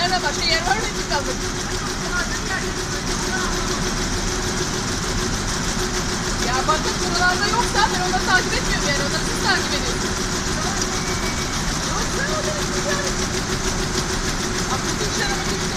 Nerede başka yer var mı ki kaldık? Ya bakın buralarda yok zaten onları takip etmiyorum yani onları siz takip ediyorsunuz. Aklım bir şey